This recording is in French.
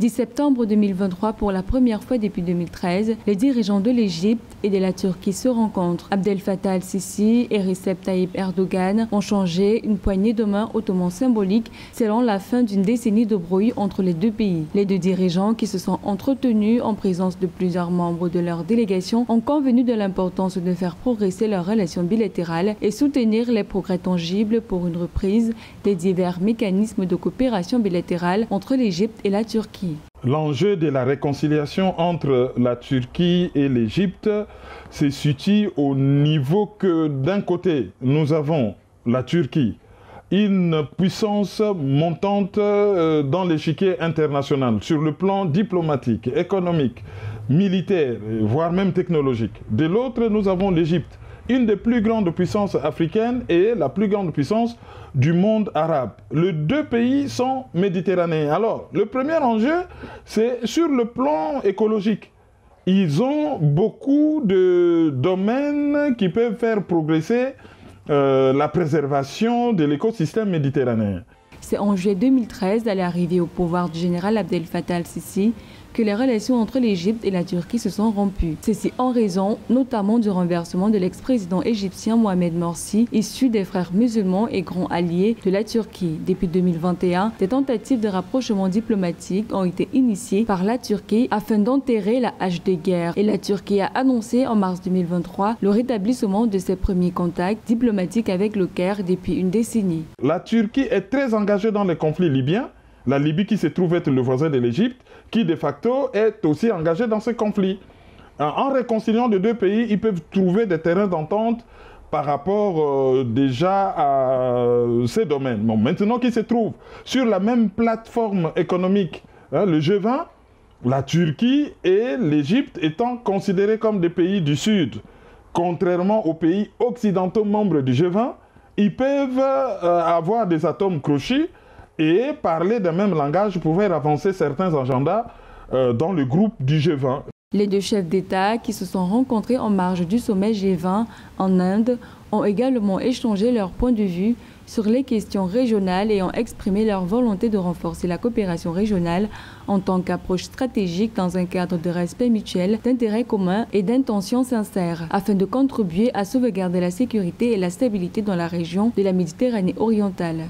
10 septembre 2023, pour la première fois depuis 2013, les dirigeants de l'Égypte et de la Turquie se rencontrent. Abdel Fattah al-Sisi et Recep Tayyip Erdogan ont changé une poignée de main hautement symbolique selon la fin d'une décennie de brouille entre les deux pays. Les deux dirigeants, qui se sont entretenus en présence de plusieurs membres de leur délégation, ont convenu de l'importance de faire progresser leurs relations bilatérales et soutenir les progrès tangibles pour une reprise des divers mécanismes de coopération bilatérale entre l'Égypte et la Turquie. L'enjeu de la réconciliation entre la Turquie et l'Égypte se situe au niveau que d'un côté, nous avons la Turquie, une puissance montante euh, dans l'échiquier international sur le plan diplomatique, économique, militaire, voire même technologique. De l'autre, nous avons l'Égypte, une des plus grandes puissances africaines et la plus grande puissance du monde arabe. Les deux pays sont méditerranéens. Alors, le premier enjeu, c'est sur le plan écologique. Ils ont beaucoup de domaines qui peuvent faire progresser euh, la préservation de l'écosystème méditerranéen. C'est en juillet 2013, à l'arrivée au pouvoir du général Abdel Fattah al-Sisi, que les relations entre l'Égypte et la Turquie se sont rompues. Ceci en raison notamment du renversement de l'ex-président égyptien Mohamed Morsi, issu des frères musulmans et grand allié de la Turquie. Depuis 2021, des tentatives de rapprochement diplomatique ont été initiées par la Turquie afin d'enterrer la hache de guerre. Et la Turquie a annoncé en mars 2023 le rétablissement de ses premiers contacts diplomatiques avec le Caire depuis une décennie. La Turquie est très engagée dans les conflits libyens la Libye qui se trouve être le voisin de l'Égypte, qui de facto est aussi engagé dans ce conflit. En réconciliant les deux pays, ils peuvent trouver des terrains d'entente par rapport euh, déjà à ces domaines. Bon, maintenant qu'ils se trouvent sur la même plateforme économique, hein, le G20, la Turquie et l'Égypte étant considérés comme des pays du Sud, contrairement aux pays occidentaux membres du G20, ils peuvent euh, avoir des atomes crochus et parler d'un même langage pouvait avancer certains agendas euh, dans le groupe du G20. Les deux chefs d'État qui se sont rencontrés en marge du sommet G20 en Inde ont également échangé leurs points de vue sur les questions régionales et ont exprimé leur volonté de renforcer la coopération régionale en tant qu'approche stratégique dans un cadre de respect mutuel, d'intérêts communs et d'intentions sincères, afin de contribuer à sauvegarder la sécurité et la stabilité dans la région de la Méditerranée orientale.